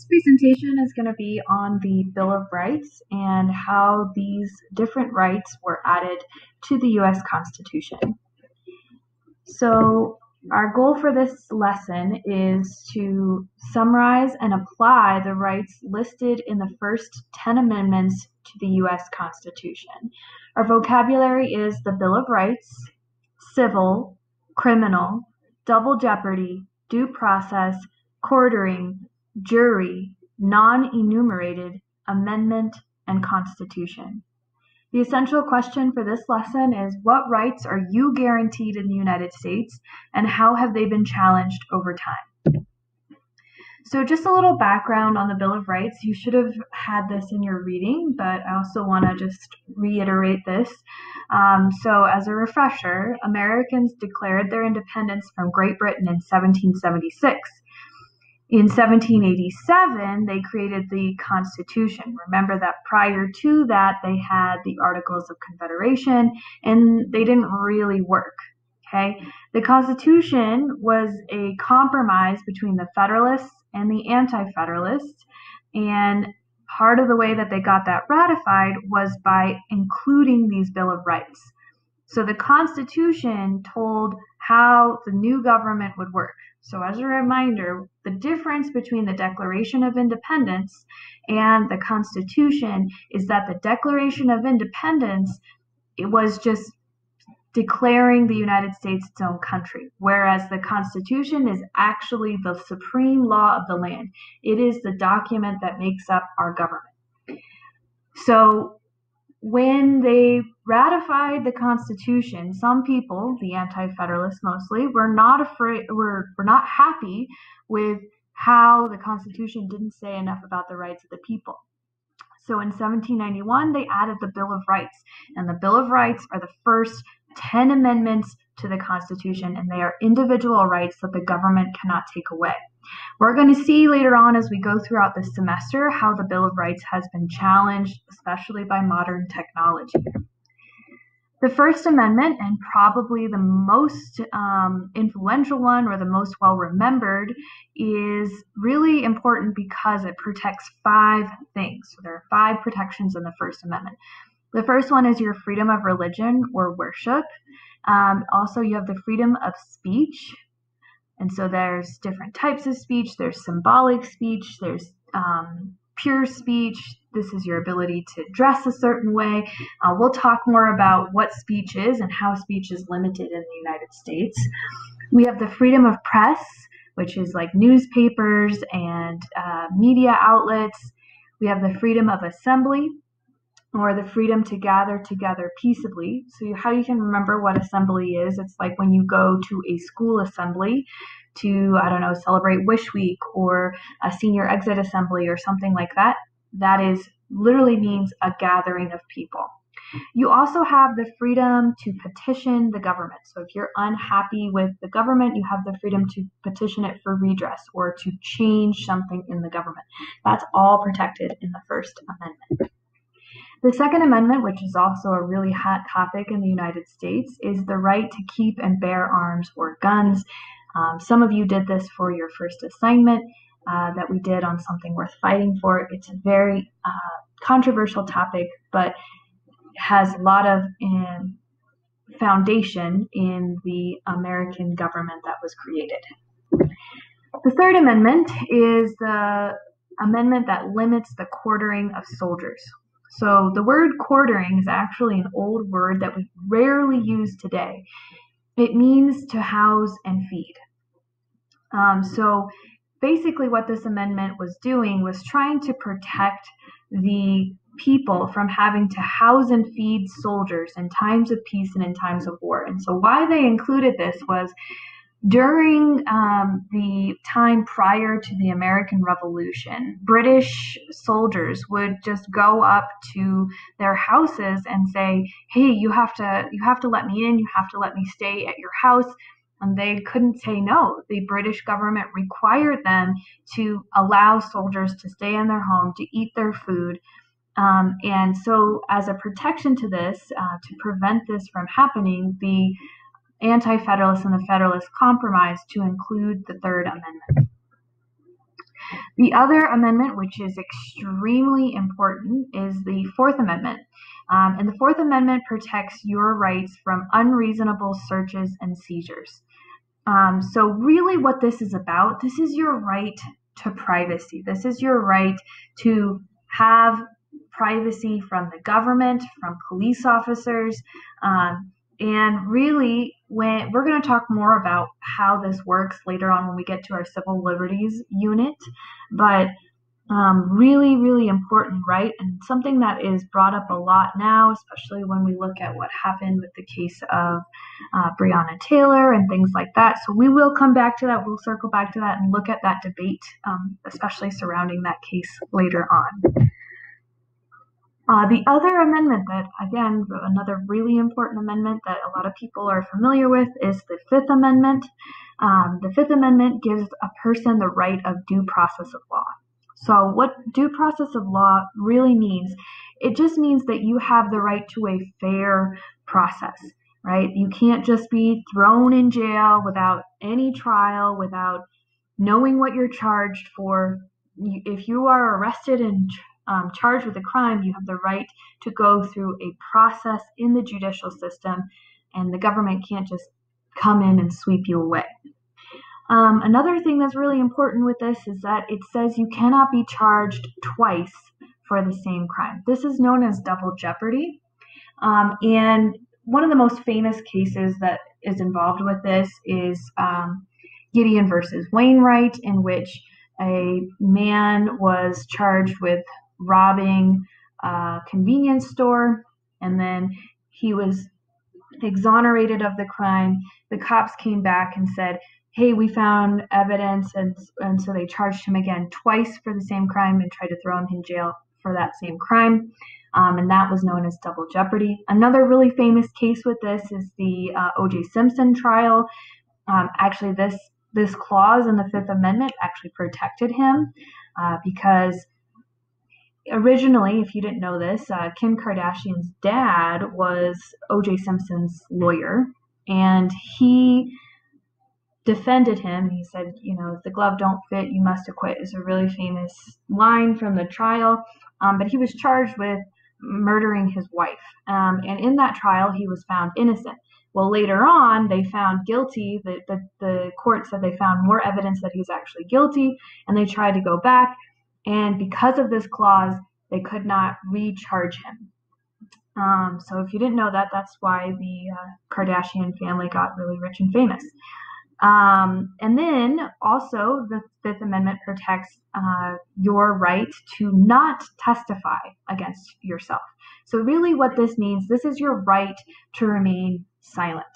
this presentation is going to be on the Bill of Rights and how these different rights were added to the U.S. Constitution. So our goal for this lesson is to summarize and apply the rights listed in the first 10 amendments to the U.S. Constitution. Our vocabulary is the Bill of Rights, civil, criminal, double jeopardy, due process, quartering, jury, non-enumerated, amendment, and constitution. The essential question for this lesson is what rights are you guaranteed in the United States and how have they been challenged over time? So, just a little background on the Bill of Rights. You should have had this in your reading, but I also want to just reiterate this. Um, so, as a refresher, Americans declared their independence from Great Britain in 1776. In 1787, they created the Constitution. Remember that prior to that, they had the Articles of Confederation, and they didn't really work. Okay, the Constitution was a compromise between the Federalists and the Anti-Federalists, and part of the way that they got that ratified was by including these Bill of Rights. So the Constitution told how the new government would work. So, as a reminder, the difference between the Declaration of Independence and the Constitution is that the Declaration of Independence it was just declaring the United States its own country, whereas the Constitution is actually the supreme law of the land. It is the document that makes up our government. So, when they ratified the Constitution, some people, the anti-federalists mostly, were not afraid were, were not happy with how the Constitution didn't say enough about the rights of the people. So in 1791, they added the Bill of Rights, and the Bill of Rights are the first 10 amendments to the Constitution, and they are individual rights that the government cannot take away. We're going to see later on as we go throughout the semester how the Bill of Rights has been challenged, especially by modern technology. The First Amendment, and probably the most um, influential one or the most well remembered, is really important because it protects five things. So there are five protections in the First Amendment. The first one is your freedom of religion or worship. Um, also, you have the freedom of speech. And so there's different types of speech. There's symbolic speech. There's um, pure speech. This is your ability to dress a certain way. Uh, we'll talk more about what speech is and how speech is limited in the United States. We have the freedom of press, which is like newspapers and uh, media outlets. We have the freedom of assembly, or the freedom to gather together peaceably. So, how you can remember what assembly is it's like when you go to a school assembly to, I don't know, celebrate Wish Week or a senior exit assembly or something like that. That is literally means a gathering of people. You also have the freedom to petition the government. So if you're unhappy with the government, you have the freedom to petition it for redress or to change something in the government. That's all protected in the First Amendment. The Second Amendment, which is also a really hot topic in the United States, is the right to keep and bear arms or guns. Um, some of you did this for your first assignment uh, that we did on something worth fighting for. It's a very uh, controversial topic, but has a lot of um, foundation in the American government that was created. The Third Amendment is the amendment that limits the quartering of soldiers. So the word quartering is actually an old word that we rarely use today. It means to house and feed. Um, so basically, what this amendment was doing was trying to protect the people from having to house and feed soldiers in times of peace and in times of war. And so, why they included this was during um, the time prior to the American Revolution, British soldiers would just go up to their houses and say, "Hey, you have to you have to let me in. You have to let me stay at your house." And they couldn't say no. The British government required them to allow soldiers to stay in their home, to eat their food. Um, and so, as a protection to this, uh, to prevent this from happening, the Anti Federalists and the Federalists compromised to include the Third Amendment. The other amendment, which is extremely important, is the Fourth Amendment. Um, and the Fourth Amendment protects your rights from unreasonable searches and seizures. Um, so, really, what this is about this is your right to privacy. This is your right to have privacy from the government, from police officers. Um, and really, when we're going to talk more about how this works later on when we get to our civil liberties unit, but um, really, really important, right? And something that is brought up a lot now, especially when we look at what happened with the case of uh, Breonna Taylor and things like that. So we will come back to that. We'll circle back to that and look at that debate, um, especially surrounding that case later on. Uh, the other amendment that, again, another really important amendment that a lot of people are familiar with is the Fifth Amendment. Um, the Fifth Amendment gives a person the right of due process of law. So, what due process of law really means, it just means that you have the right to a fair process, right? You can't just be thrown in jail without any trial, without knowing what you're charged for. If you are arrested and um, charged with a crime, you have the right to go through a process in the judicial system, and the government can't just come in and sweep you away. Um, another thing that's really important with this is that it says you cannot be charged twice for the same crime. This is known as double jeopardy. Um, and one of the most famous cases that is involved with this is um, Gideon versus Wainwright, in which a man was charged with robbing a convenience store and then he was exonerated of the crime. The cops came back and said, hey, we found evidence, and, and so they charged him again twice for the same crime and tried to throw him in jail for that same crime. Um, and that was known as double jeopardy. Another really famous case with this is the uh, O.J. Simpson trial. Um, actually, this this clause in the Fifth Amendment actually protected him uh, because originally, if you didn't know this, uh, Kim Kardashian's dad was O.J. Simpson's lawyer, and he defended him. He said, you know, if the glove don't fit, you must acquit is a really famous line from the trial. Um, but he was charged with murdering his wife. Um, and in that trial, he was found innocent. Well, later on, they found guilty. The, the, the court said they found more evidence that he was actually guilty, and they tried to go back. And because of this clause, they could not recharge him. Um, so if you didn't know that, that's why the uh, Kardashian family got really rich and famous. Um, and then also, the Fifth Amendment protects uh, your right to not testify against yourself. So, really, what this means this is your right to remain silent.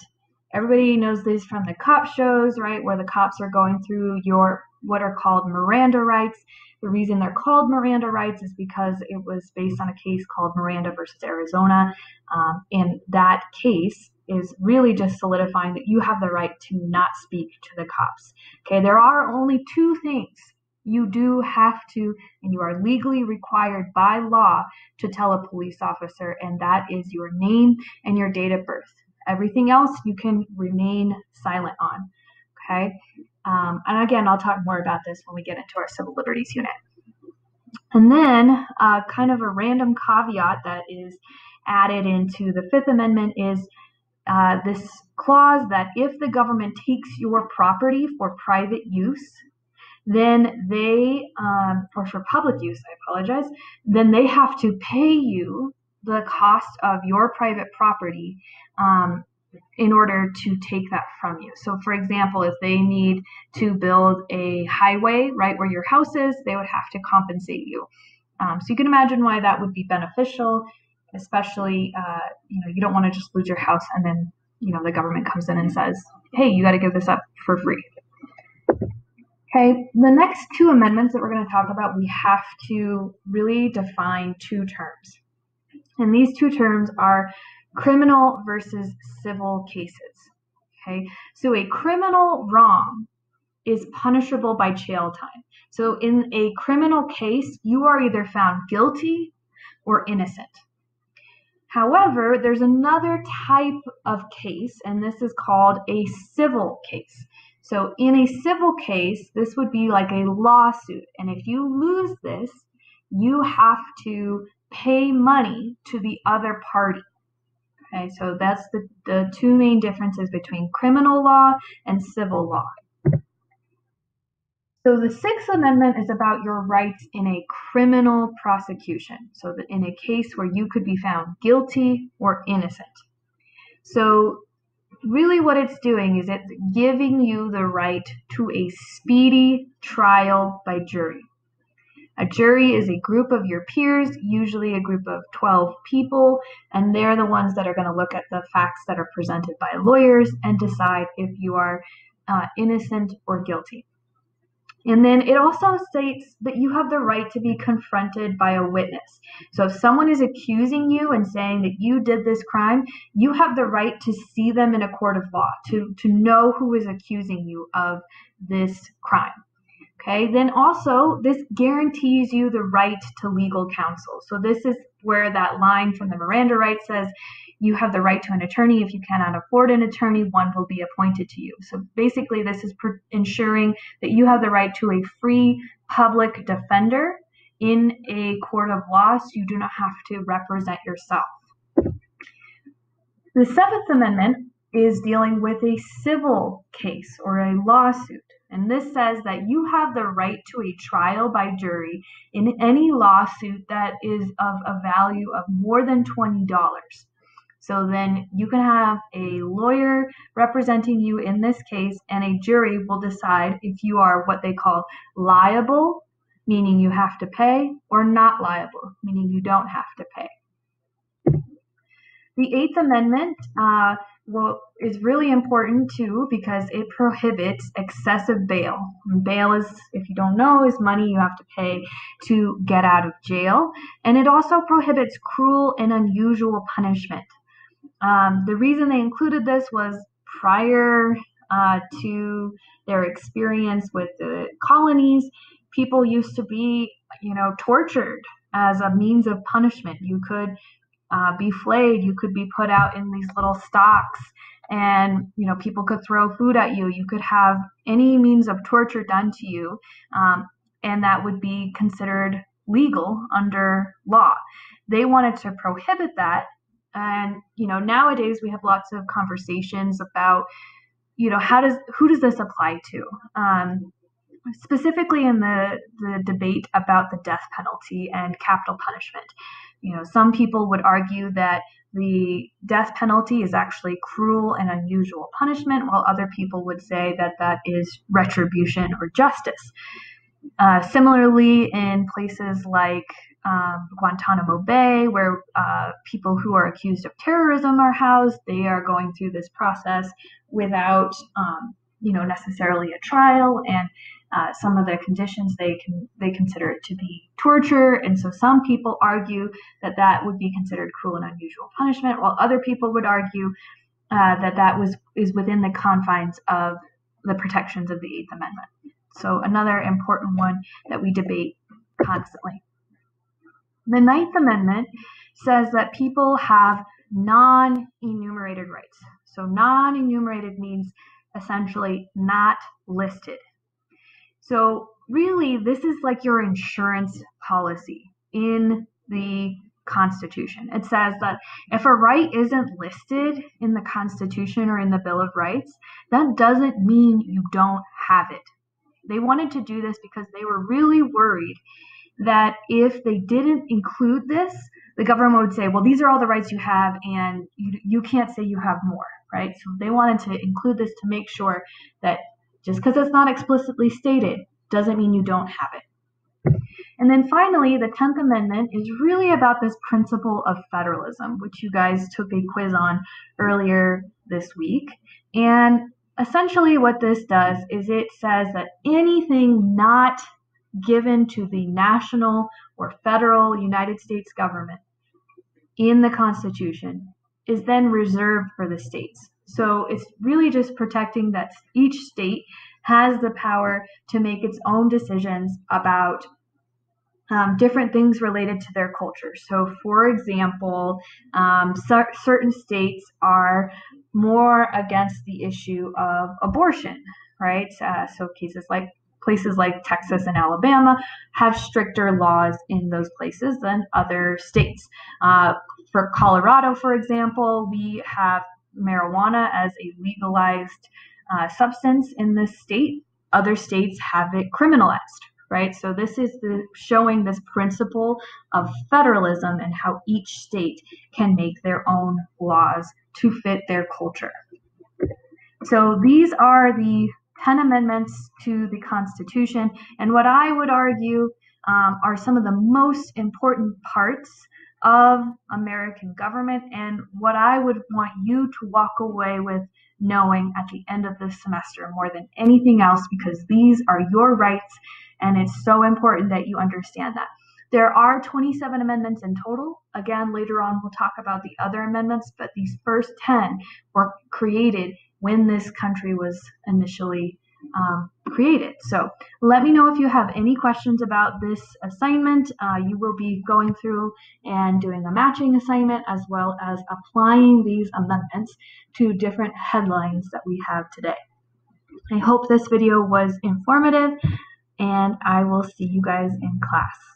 Everybody knows this from the cop shows, right? Where the cops are going through your what are called Miranda rights. The reason they're called Miranda rights is because it was based on a case called Miranda versus Arizona. Um, in that case, is really just solidifying that you have the right to not speak to the cops. Okay, there are only two things you do have to, and you are legally required by law to tell a police officer, and that is your name and your date of birth. Everything else you can remain silent on. Okay, um, and again, I'll talk more about this when we get into our civil liberties unit. And then, uh, kind of a random caveat that is added into the Fifth Amendment is uh, this clause that if the government takes your property for private use, then they, um, or for public use, I apologize, then they have to pay you the cost of your private property um, in order to take that from you. So, for example, if they need to build a highway right where your house is, they would have to compensate you. Um, so, you can imagine why that would be beneficial especially uh, you know you don't want to just lose your house and then you know the government comes in and says hey you got to give this up for free okay the next two amendments that we're going to talk about we have to really define two terms and these two terms are criminal versus civil cases okay so a criminal wrong is punishable by jail time so in a criminal case you are either found guilty or innocent However, there's another type of case, and this is called a civil case. So in a civil case, this would be like a lawsuit. And if you lose this, you have to pay money to the other party. Okay, so that's the, the two main differences between criminal law and civil law. So the Sixth Amendment is about your rights in a criminal prosecution. So that in a case where you could be found guilty or innocent. So really what it's doing is it's giving you the right to a speedy trial by jury. A jury is a group of your peers, usually a group of 12 people, and they're the ones that are going to look at the facts that are presented by lawyers and decide if you are uh, innocent or guilty. And then it also states that you have the right to be confronted by a witness. So if someone is accusing you and saying that you did this crime, you have the right to see them in a court of law, to, to know who is accusing you of this crime. Okay, then also this guarantees you the right to legal counsel. So this is where that line from the Miranda right says you have the right to an attorney. If you cannot afford an attorney, one will be appointed to you. So basically, this is ensuring that you have the right to a free public defender in a court of law, so you do not have to represent yourself. The Seventh Amendment is dealing with a civil case or a lawsuit. And this says that you have the right to a trial by jury in any lawsuit that is of a value of more than $20. So then you can have a lawyer representing you in this case, and a jury will decide if you are what they call liable, meaning you have to pay, or not liable, meaning you don't have to pay. The Eighth Amendment uh, well, is really important too because it prohibits excessive bail. And bail is, if you don't know, is money you have to pay to get out of jail. And it also prohibits cruel and unusual punishment. Um, the reason they included this was prior uh, to their experience with the colonies, people used to be, you know, tortured as a means of punishment. You could uh, be flayed, you could be put out in these little stocks, and you know, people could throw food at you. You could have any means of torture done to you, um, and that would be considered legal under law. They wanted to prohibit that and you know nowadays we have lots of conversations about you know how does who does this apply to um, specifically in the the debate about the death penalty and capital punishment you know some people would argue that the death penalty is actually cruel and unusual punishment while other people would say that that is retribution or justice uh, similarly in places like um, Guantanamo Bay, where uh, people who are accused of terrorism are housed. They are going through this process without, um, you know, necessarily a trial, and uh, some of the conditions they can they consider it to be torture. And so some people argue that that would be considered cruel and unusual punishment, while other people would argue uh, that that was is within the confines of the protections of the Eighth Amendment. So another important one that we debate constantly. The Ninth Amendment says that people have non enumerated rights. So, non enumerated means essentially not listed. So, really, this is like your insurance policy in the Constitution. It says that if a right isn't listed in the Constitution or in the Bill of Rights, that doesn't mean you don't have it. They wanted to do this because they were really worried that if they didn't include this, the government would say, well, these are all the rights you have, and you, you can't say you have more, right? So they wanted to include this to make sure that just because it's not explicitly stated doesn't mean you don't have it. And then finally, the 10th Amendment is really about this principle of federalism, which you guys took a quiz on earlier this week. And essentially, what this does is it says that anything not given to the national or federal United States government in the Constitution is then reserved for the states. So it's really just protecting that each state has the power to make its own decisions about um, different things related to their culture. So, for example, um, cer- certain states are more against the issue of abortion, right? Uh, so cases like places like Texas and Alabama have stricter laws in those places than other states. Uh, for Colorado, for example, we have marijuana as a legalized uh, substance in this state. Other states have it criminalized, right? So this is the showing this principle of federalism and how each state can make their own laws to fit their culture. So these are the 10 amendments to the Constitution, and what I would argue um, are some of the most important parts of American government and what I would want you to walk away with knowing at the end of this semester more than anything else because these are your rights and it's so important that you understand that. There are 27 amendments in total. Again, later on we'll talk about the other amendments, but these first 10 were created when this country was initially um, created. So let me know if you have any questions about this assignment. Uh, you will be going through and doing a matching assignment as well as applying these amendments to different headlines that we have today. I hope this video was informative and I will see you guys in class.